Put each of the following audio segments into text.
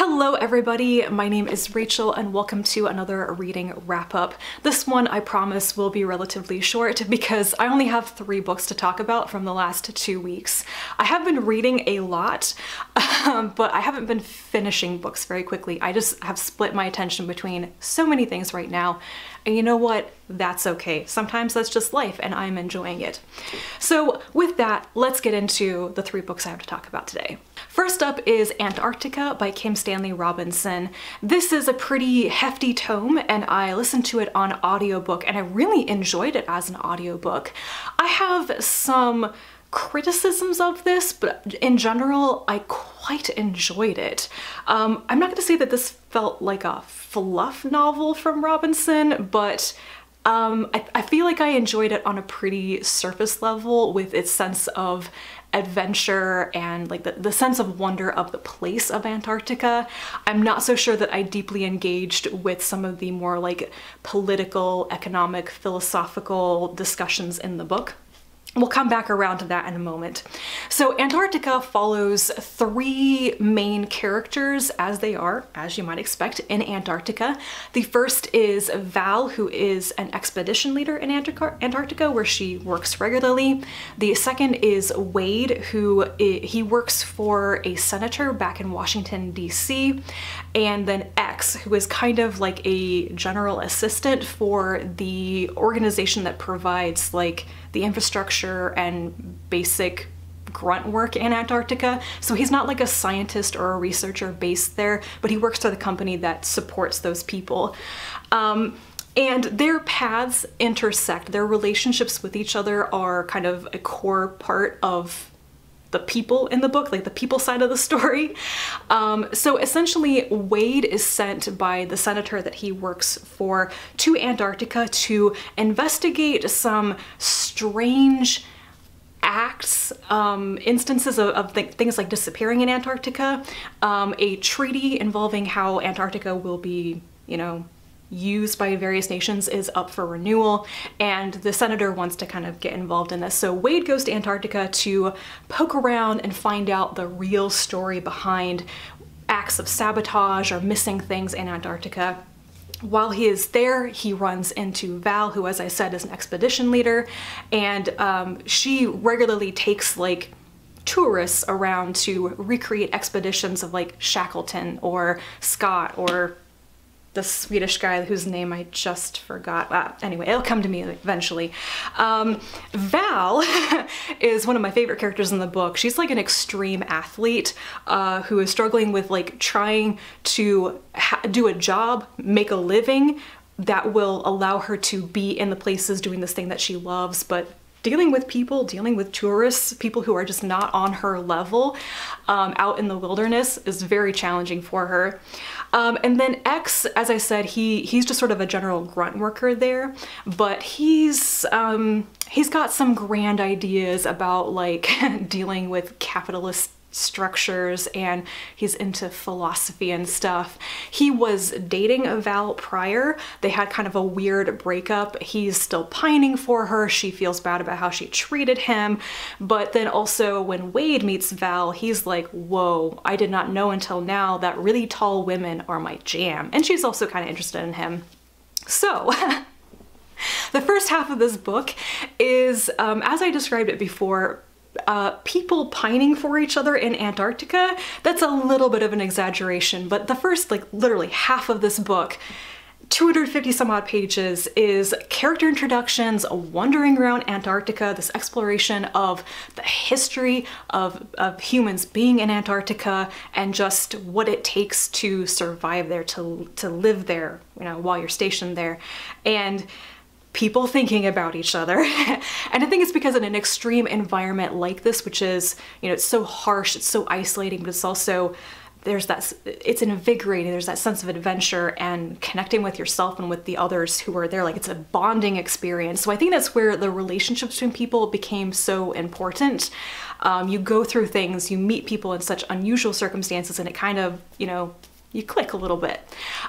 Hello everybody, my name is Rachel and welcome to another reading wrap up. This one I promise will be relatively short because I only have three books to talk about from the last two weeks. I have been reading a lot, um, but I haven't been finishing books very quickly. I just have split my attention between so many things right now and you know what? That's okay. Sometimes that's just life and I'm enjoying it. So with that, let's get into the three books I have to talk about today. First up is Antarctica by Kim Stanley Robinson. This is a pretty hefty tome and I listened to it on audiobook and I really enjoyed it as an audiobook. I have some criticisms of this, but in general, I quite enjoyed it. Um, I'm not going to say that this felt like a fluff novel from Robinson, but um, I, I, feel like I enjoyed it on a pretty surface level with its sense of adventure and like the, the sense of wonder of the place of Antarctica. I'm not so sure that I deeply engaged with some of the more like political, economic, philosophical discussions in the book. We'll come back around to that in a moment. So Antarctica follows three main characters as they are, as you might expect, in Antarctica. The first is Val, who is an expedition leader in Antarctica where she works regularly. The second is Wade, who he works for a senator back in Washington, D.C. And then X, who is kind of like a general assistant for the organization that provides like the infrastructure and basic grunt work in Antarctica. So he's not like a scientist or a researcher based there, but he works for the company that supports those people. Um, and their paths intersect. Their relationships with each other are kind of a core part of the people in the book, like the people side of the story. Um, so essentially, Wade is sent by the senator that he works for to Antarctica to investigate some strange acts, um, instances of, of th things like disappearing in Antarctica, um, a treaty involving how Antarctica will be, you know, used by various nations is up for renewal and the senator wants to kind of get involved in this. So Wade goes to Antarctica to poke around and find out the real story behind acts of sabotage or missing things in Antarctica. While he is there, he runs into Val, who, as I said, is an expedition leader, and um, she regularly takes like tourists around to recreate expeditions of like Shackleton or Scott or the Swedish guy whose name I just forgot. Ah, anyway, it'll come to me eventually. Um, Val is one of my favorite characters in the book. She's like an extreme athlete uh, who is struggling with like trying to do a job, make a living that will allow her to be in the places doing this thing that she loves, but dealing with people, dealing with tourists, people who are just not on her level um, out in the wilderness is very challenging for her. Um, and then X, as I said, he he's just sort of a general grunt worker there, but he's um, he's got some grand ideas about like dealing with capitalist structures and he's into philosophy and stuff. He was dating Val prior. They had kind of a weird breakup. He's still pining for her. She feels bad about how she treated him. But then also when Wade meets Val, he's like, whoa, I did not know until now that really tall women are my jam. And she's also kind of interested in him. So The first half of this book is, um, as I described it before, uh, people pining for each other in Antarctica, that's a little bit of an exaggeration, but the first like literally half of this book 250 some odd pages is character introductions, wandering around Antarctica, this exploration of the history of, of humans being in Antarctica and just what it takes to survive there, to, to live there, you know, while you're stationed there. And people thinking about each other. and I think it's because in an extreme environment like this, which is, you know, it's so harsh, it's so isolating, but it's also there's that it's invigorating there's that sense of adventure and connecting with yourself and with the others who are there like it's a bonding experience so i think that's where the relationships between people became so important um, you go through things you meet people in such unusual circumstances and it kind of you know you click a little bit.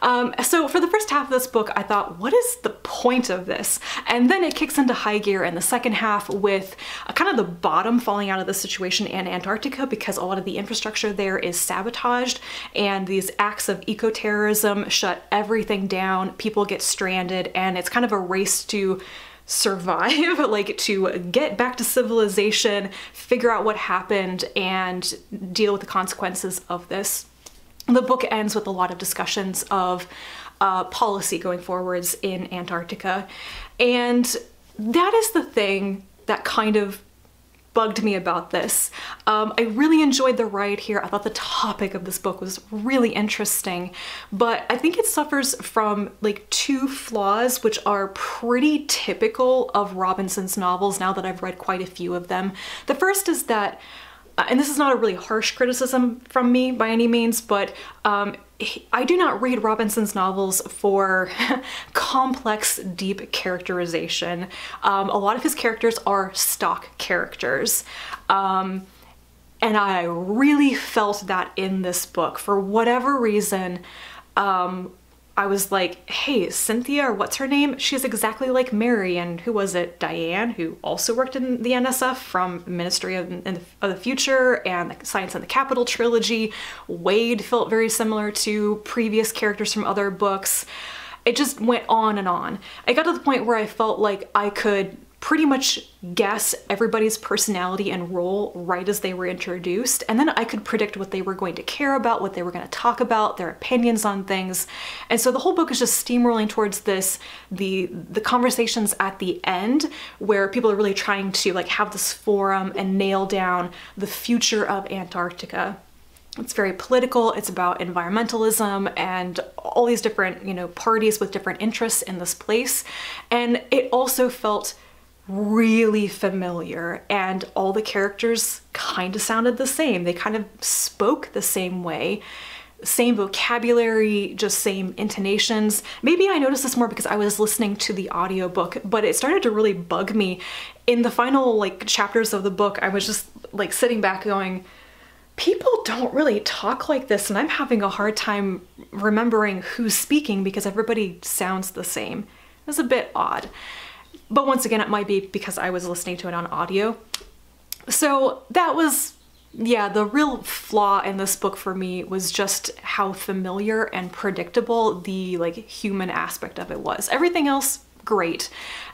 Um, so for the first half of this book, I thought, what is the point of this? And then it kicks into high gear in the second half with kind of the bottom falling out of the situation in Antarctica because a lot of the infrastructure there is sabotaged and these acts of eco-terrorism shut everything down, people get stranded, and it's kind of a race to survive, like to get back to civilization, figure out what happened, and deal with the consequences of this. The book ends with a lot of discussions of uh, policy going forwards in Antarctica. And that is the thing that kind of bugged me about this. Um, I really enjoyed the ride here. I thought the topic of this book was really interesting, but I think it suffers from like two flaws which are pretty typical of Robinson's novels now that I've read quite a few of them. The first is that and this is not a really harsh criticism from me by any means, but um, I do not read Robinson's novels for complex, deep characterization. Um, a lot of his characters are stock characters. Um, and I really felt that in this book. For whatever reason, um, I was like, hey, Cynthia, or what's her name? She's exactly like Mary, and who was it? Diane, who also worked in the NSF from Ministry of, of the Future and the Science and the Capital trilogy. Wade felt very similar to previous characters from other books. It just went on and on. I got to the point where I felt like I could pretty much guess everybody's personality and role right as they were introduced. And then I could predict what they were going to care about, what they were going to talk about, their opinions on things. And so the whole book is just steamrolling towards this, the, the conversations at the end where people are really trying to like have this forum and nail down the future of Antarctica. It's very political, it's about environmentalism and all these different, you know, parties with different interests in this place. And it also felt really familiar and all the characters kind of sounded the same. They kind of spoke the same way, same vocabulary, just same intonations. Maybe I noticed this more because I was listening to the audiobook, but it started to really bug me. In the final like chapters of the book, I was just like sitting back going, people don't really talk like this and I'm having a hard time remembering who's speaking because everybody sounds the same. It was a bit odd. But once again, it might be because I was listening to it on audio. So that was, yeah, the real flaw in this book for me was just how familiar and predictable the like human aspect of it was. Everything else, great.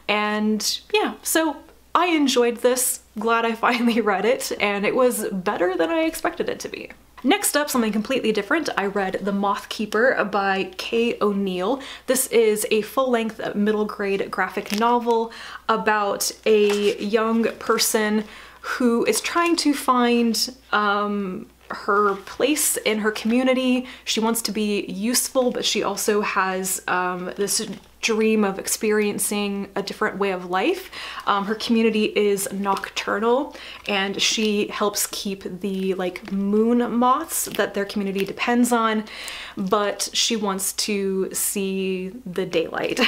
And yeah, so I enjoyed this. Glad I finally read it, and it was better than I expected it to be. Next up, something completely different. I read The Moth Keeper by Kay O'Neill. This is a full-length middle grade graphic novel about a young person who is trying to find um, her place in her community. She wants to be useful, but she also has um, this dream of experiencing a different way of life. Um, her community is nocturnal and she helps keep the like moon moths that their community depends on, but she wants to see the daylight.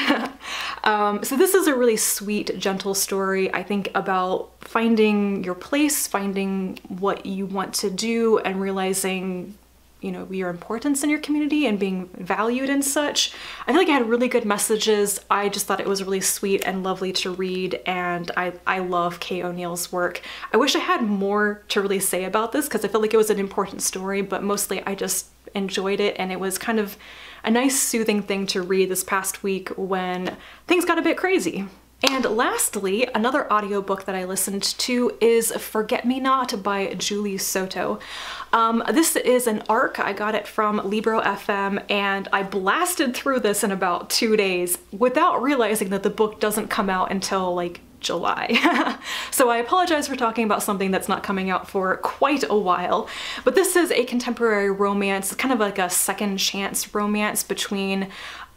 um, so this is a really sweet, gentle story, I think, about finding your place, finding what you want to do, and realizing you know, your importance in your community and being valued and such. I feel like I had really good messages. I just thought it was really sweet and lovely to read and I, I love Kay O'Neill's work. I wish I had more to really say about this because I felt like it was an important story, but mostly I just enjoyed it and it was kind of a nice soothing thing to read this past week when things got a bit crazy. And lastly, another audiobook that I listened to is Forget Me Not by Julie Soto. Um, this is an ARC, I got it from Libro FM and I blasted through this in about two days without realizing that the book doesn't come out until like July. so I apologize for talking about something that's not coming out for quite a while, but this is a contemporary romance, kind of like a second chance romance between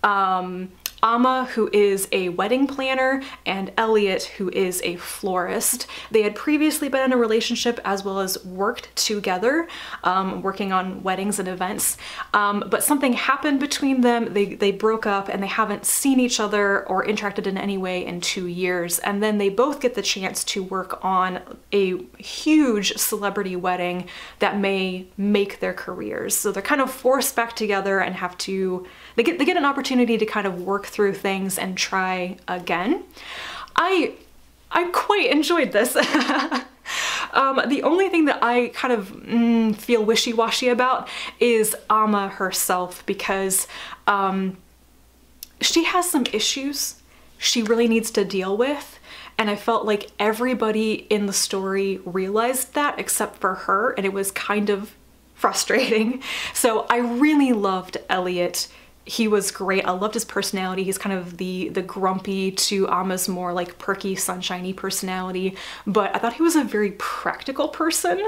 um, Ama, who is a wedding planner, and Elliot, who is a florist. They had previously been in a relationship as well as worked together, um, working on weddings and events. Um, but something happened between them. They, they broke up and they haven't seen each other or interacted in any way in two years. And then they both get the chance to work on a huge celebrity wedding that may make their careers. So they're kind of forced back together and have to, they get, they get an opportunity to kind of work through things and try again. I, I quite enjoyed this. um, the only thing that I kind of mm, feel wishy-washy about is Ama herself because um, she has some issues she really needs to deal with and I felt like everybody in the story realized that except for her and it was kind of frustrating. So I really loved Elliot he was great. I loved his personality. He's kind of the the grumpy to Ama's more like perky, sunshiny personality, but I thought he was a very practical person.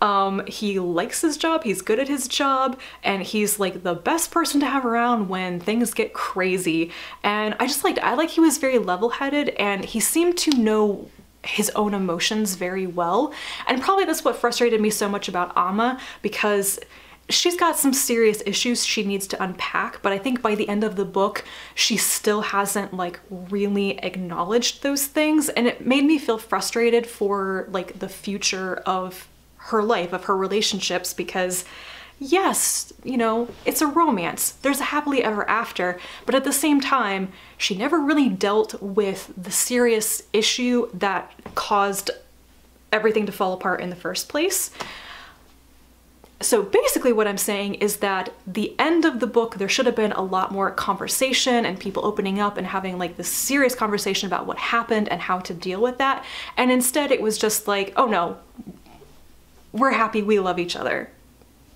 Um, he likes his job, he's good at his job, and he's like the best person to have around when things get crazy. And I just liked, I like he was very level-headed and he seemed to know his own emotions very well. And probably that's what frustrated me so much about Ama because she's got some serious issues she needs to unpack, but I think by the end of the book, she still hasn't like really acknowledged those things. And it made me feel frustrated for like the future of her life, of her relationships, because yes, you know, it's a romance. There's a happily ever after, but at the same time, she never really dealt with the serious issue that caused everything to fall apart in the first place. So basically what I'm saying is that the end of the book, there should have been a lot more conversation and people opening up and having like this serious conversation about what happened and how to deal with that. And instead it was just like, oh no, we're happy, we love each other.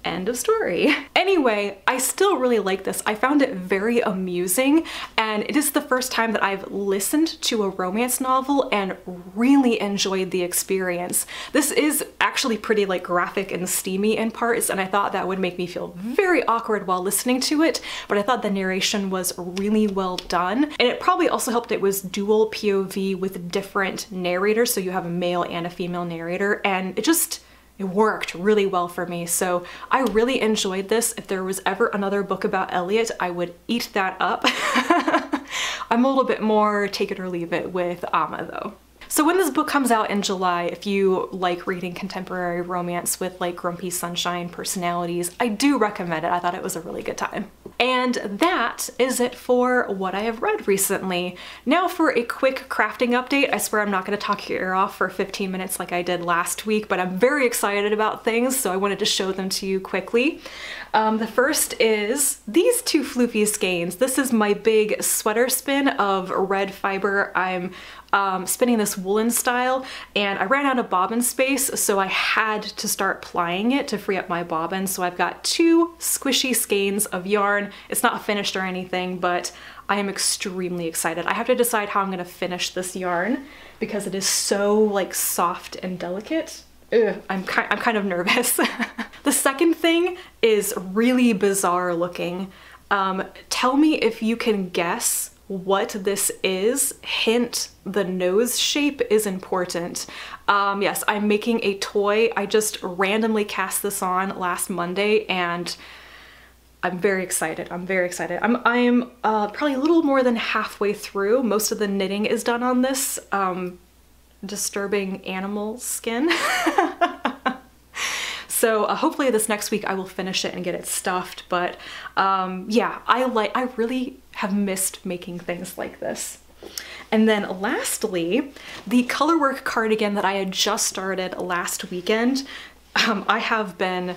End of story. Anyway, I still really like this. I found it very amusing and it is the first time that I've listened to a romance novel and really enjoyed the experience. This is actually pretty like graphic and steamy in parts and I thought that would make me feel very awkward while listening to it, but I thought the narration was really well done. And it probably also helped it was dual POV with different narrators, so you have a male and a female narrator, and it just it worked really well for me. So I really enjoyed this. If there was ever another book about Elliot, I would eat that up. I'm a little bit more take it or leave it with Ama though. So when this book comes out in July, if you like reading contemporary romance with like grumpy sunshine personalities, I do recommend it. I thought it was a really good time. And that is it for what I have read recently. Now for a quick crafting update. I swear I'm not gonna talk your ear off for 15 minutes like I did last week, but I'm very excited about things, so I wanted to show them to you quickly. Um, the first is these two floofy skeins. This is my big sweater spin of red fiber. I'm um, spinning this woolen style and I ran out of bobbin space so I had to start plying it to free up my bobbin. So I've got two squishy skeins of yarn. It's not finished or anything but I am extremely excited. I have to decide how I'm gonna finish this yarn because it is so like soft and delicate. Ugh, I'm, ki I'm kind of nervous. the second thing is really bizarre looking. Um, tell me if you can guess what this is. Hint, the nose shape is important. Um, yes, I'm making a toy. I just randomly cast this on last Monday and I'm very excited. I'm very excited. I'm, I'm uh, probably a little more than halfway through. Most of the knitting is done on this um, disturbing animal skin. So uh, hopefully this next week I will finish it and get it stuffed. But um, yeah, I like, I really have missed making things like this. And then lastly, the colorwork cardigan that I had just started last weekend, um, I have been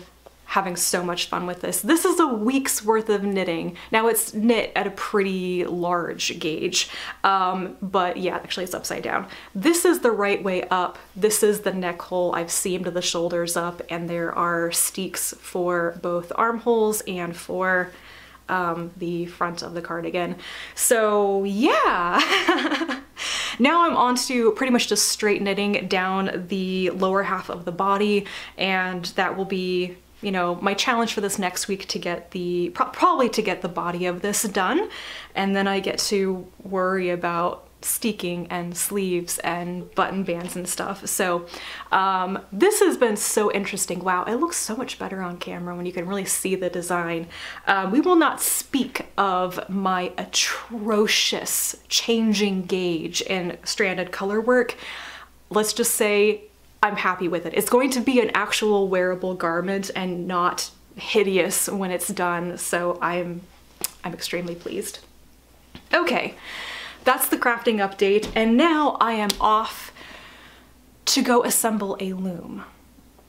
having so much fun with this. This is a week's worth of knitting. Now it's knit at a pretty large gauge, um, but yeah, actually it's upside down. This is the right way up. This is the neck hole. I've seamed the shoulders up and there are steeks for both armholes and for um, the front of the cardigan. So yeah. now I'm on to pretty much just straight knitting down the lower half of the body and that will be you know, my challenge for this next week to get the, pro probably to get the body of this done. And then I get to worry about steeking and sleeves and button bands and stuff. So um, this has been so interesting. Wow, it looks so much better on camera when you can really see the design. Um, we will not speak of my atrocious changing gauge in stranded color work. Let's just say I'm happy with it. It's going to be an actual wearable garment and not hideous when it's done, so I'm, I'm extremely pleased. Okay, that's the crafting update, and now I am off to go assemble a loom.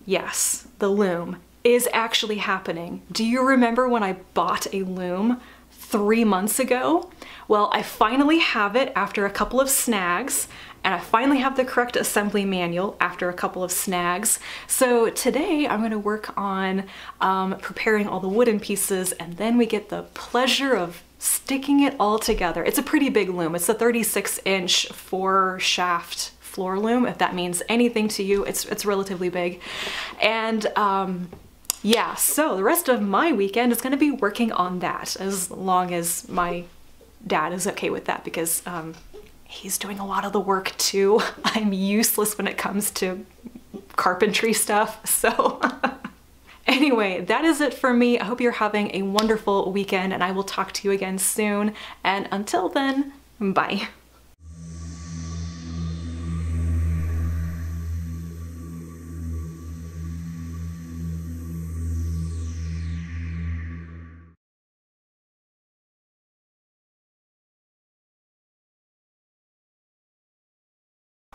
Yes, the loom is actually happening. Do you remember when I bought a loom three months ago? Well, I finally have it after a couple of snags and I finally have the correct assembly manual after a couple of snags. So today I'm gonna work on um, preparing all the wooden pieces and then we get the pleasure of sticking it all together. It's a pretty big loom. It's a 36 inch four shaft floor loom. If that means anything to you, it's, it's relatively big. And um, yeah, so the rest of my weekend is gonna be working on that as long as my dad is okay with that because um, he's doing a lot of the work too. I'm useless when it comes to carpentry stuff, so. anyway, that is it for me. I hope you're having a wonderful weekend and I will talk to you again soon. And until then, bye.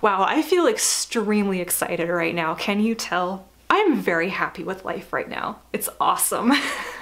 Wow, I feel extremely excited right now. Can you tell? I'm very happy with life right now. It's awesome.